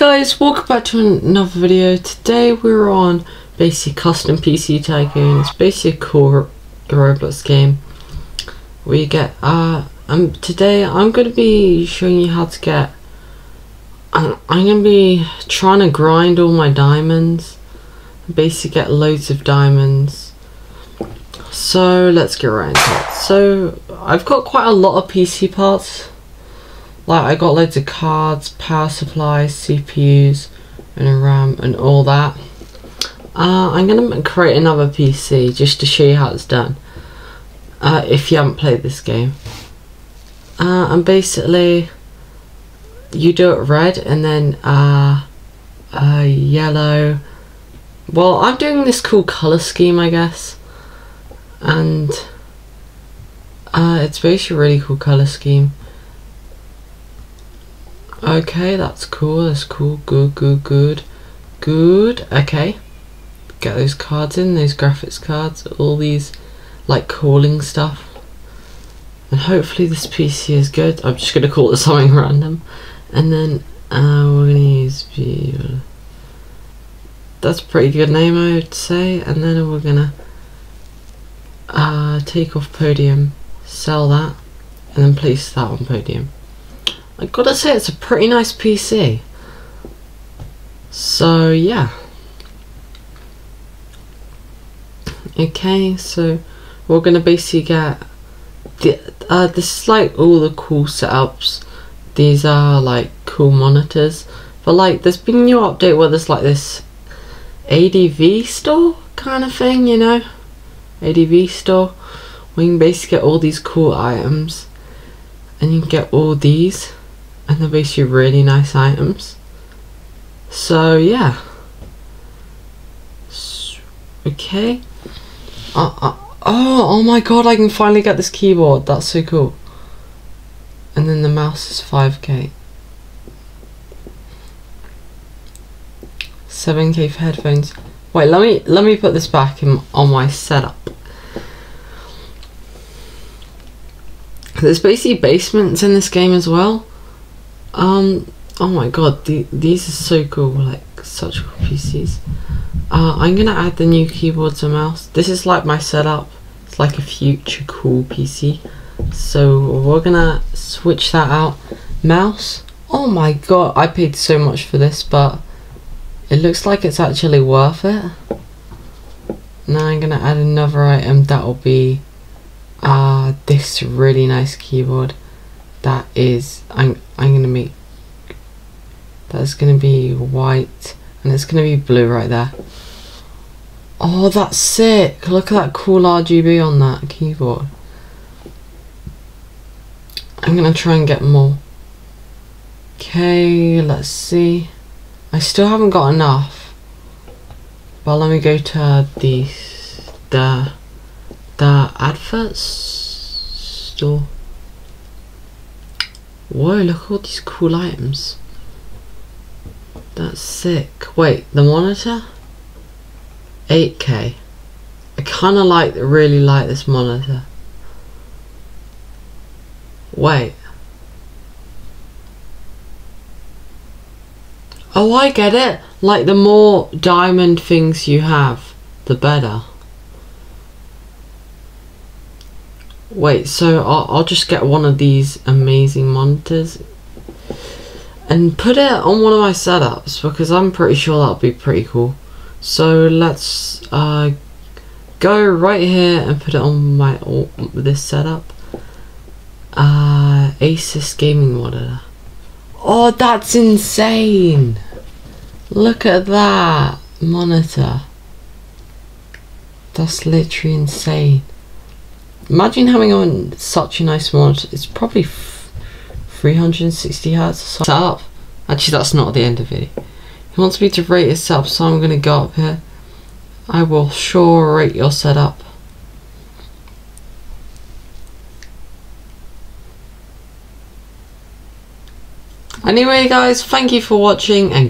guys, welcome back to another video. Today we're on basic custom PC Tycoon. It's basically a cool Roblox game. We get uh um today I'm gonna be showing you how to get uh, I'm gonna be trying to grind all my diamonds. Basically get loads of diamonds. So let's get right into it. So I've got quite a lot of PC parts like I got loads of cards, power supplies, CPUs, and a RAM and all that. Uh, I'm gonna create another PC just to show you how it's done. Uh, if you haven't played this game. Uh, and basically, you do it red and then uh, uh, yellow. Well, I'm doing this cool color scheme, I guess, and uh, it's basically a really cool color scheme. Okay, that's cool, that's cool. Good, good, good. Good. Okay. Get those cards in, those graphics cards, all these like calling stuff. And hopefully this PC is good. I'm just gonna call it something random. And then uh, we're gonna use view. That's a pretty good name I would say. And then we're gonna uh, take off podium, sell that, and then place that on podium. I gotta say it's a pretty nice PC. So yeah. Okay, so we're gonna basically get the uh this is like all the cool setups. These are like cool monitors. But like there's been a new update where there's like this ADV store kind of thing, you know? ADV store. We can basically get all these cool items. And you can get all these and they're basically really nice items. So yeah. Okay. Uh, uh, oh, oh my god, I can finally get this keyboard. That's so cool. And then the mouse is 5k. 7k for headphones. Wait, let me let me put this back in, on my setup. There's basically basements in this game as well. Um, oh my god, the, these are so cool, like such cool PCs. Uh, I'm gonna add the new keyboards and mouse. This is like my setup. It's like a future cool PC. So we're gonna switch that out. Mouse. Oh my god, I paid so much for this, but it looks like it's actually worth it. Now I'm gonna add another item that will be uh, this really nice keyboard that is I'm I'm gonna make that's gonna be white and it's gonna be blue right there. Oh that's sick. Look at that cool RGB on that keyboard. I'm gonna try and get more. Okay let's see. I still haven't got enough. But let me go to the the the adverts store Whoa, look at all these cool items. That's sick. Wait, the monitor? 8K. I kind of like, really like this monitor. Wait. Oh, I get it. Like, the more diamond things you have, the better. Wait, so I'll, I'll just get one of these amazing monitors and put it on one of my setups because I'm pretty sure that'll be pretty cool. So let's uh, go right here and put it on my this setup. Uh, Asus gaming monitor. Oh, that's insane! Look at that monitor. That's literally insane. Imagine having on such a nice monitor. It's probably 360 hertz or something. up. Actually, that's not the end of it. He wants me to rate his setup, so I'm going to go up here. I will sure rate your setup. Anyway guys, thank you for watching and